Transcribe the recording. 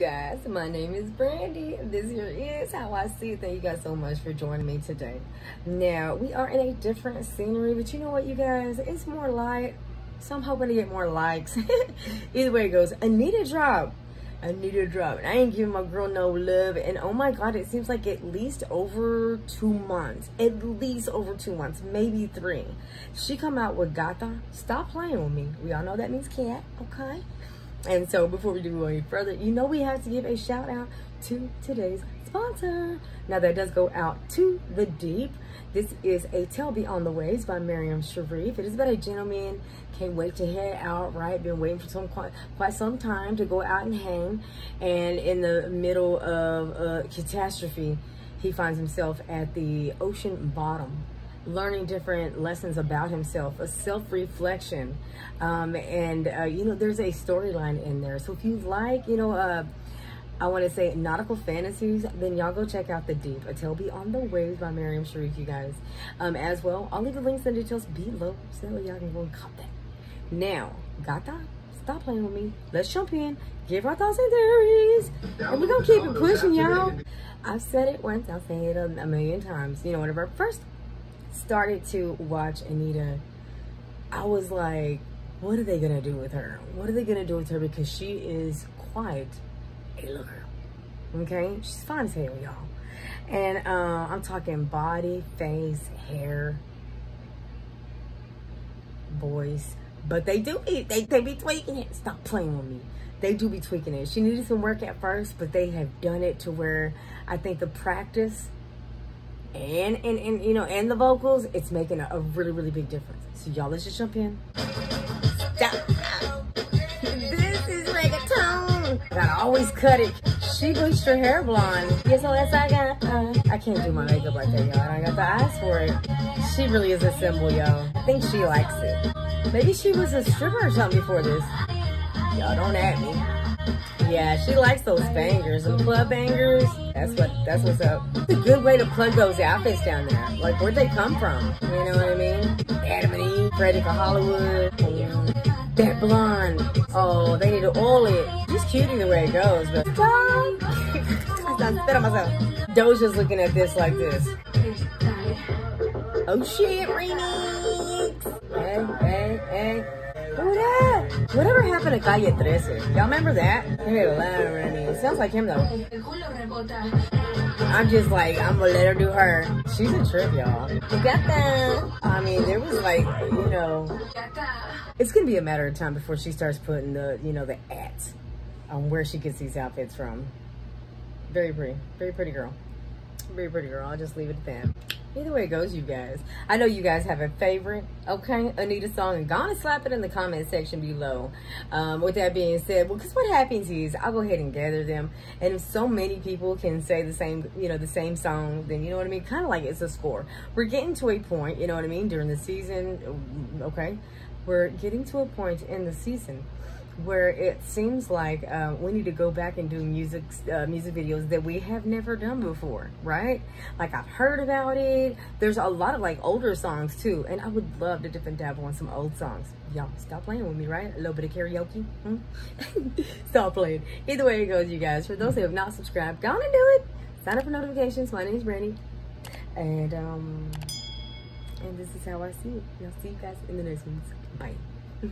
guys? My name is Brandy. This here is how I see it. Thank you guys so much for joining me today. Now, we are in a different scenery, but you know what, you guys? It's more light, so I'm hoping to get more likes. Either way it goes, Anitta drop. Anitta drop. And I ain't giving my girl no love. And oh my God, it seems like at least over two months. At least over two months, maybe three. She come out with Gata. Stop playing with me. We all know that means cat, okay? And so before we do any further, you know we have to give a shout out to today's sponsor. Now that does go out to the deep. This is a Tale Beyond the Waves by Mariam Sheriff. It is about a gentleman. Can't wait to head out, right? Been waiting for some quite, quite some time to go out and hang. And in the middle of a catastrophe, he finds himself at the ocean bottom learning different lessons about himself, a self-reflection. Um, and, uh, you know, there's a storyline in there. So if you like, you know, uh, I want to say nautical fantasies, then y'all go check out The Deep, A Tale Beyond the Waves by Mariam Sheriff, you guys. Um, as well, I'll leave the links and details below so y'all can go and cop that. Now, got that? Stop playing with me. Let's jump in, give our thoughts and theories, and we're going to keep it pushing, y'all. I've said it once, I'll say it a, a million times. You know, whenever I first started to watch Anitta, I was like, what are they gonna do with her? What are they gonna do with her? Because she is quite a looker. Okay, she's fine as hell, y'all. And uh, I'm talking body, face, hair, voice. But they do be they, they be tweaking it. Stop playing with me. They do be tweaking it. She needed some work at first, but they have done it to where I think the practice and, and, and you know, and the vocals, it's making a, a really, really big difference. So y'all, let's just jump in. Stop. This is reggaeton. Gotta always cut it. She bleached her hair blonde. Yes, so I got, uh, I can't do my makeup like that, y'all. I got the eyes for it. She really is a symbol, y'all. I think she likes it. Maybe she was a stripper or something before this. Y'all don't at me. Yeah, she likes those bangers and club bangers. That's what that's what's up. It's a good way to plug those outfits down there. Like where'd they come from? You know what I mean? Adam and Eve, Frederick's of Hollywood, and that blonde. Oh, they need to oil it. She's cute either way it goes, but. I spit on myself. Doja's looking at this like this. Oh shit, remix. Hey, hey, hey. That? Whatever happened to Calle 13? Y'all remember that? It sounds like him though. I'm just like, I'm gonna let her do her. She's a trip, y'all. That? I mean, there was like, you know, it's gonna be a matter of time before she starts putting the, you know, the ads on where she gets these outfits from. Very pretty, very pretty girl. Very pretty girl. I'll just leave it at that. Either way it goes, you guys. I know you guys have a favorite, okay, Anitta song, and gonna slap it in the comment section below. Um, with that being said, well, because what happens is I'll go ahead and gather them, and if so many people can say the same, you know, the same song, then you know what I mean? Kind of like it's a score. We're getting to a point, you know what I mean, during the season, okay? We're getting to a point in the season where it seems like uh, we need to go back and do music uh, music videos that we have never done before, right? Like I've heard about it. There's a lot of like older songs too, and I would love to dip and dabble on some old songs. Y'all stop playing with me, right? A little bit of karaoke. Hmm? stop playing. Either way it goes, you guys. For those who have not subscribed, go on and do it. Sign up for notifications. My name is Brandy, and um, and this is how I see it. Y'all see you guys in the next ones. Bye.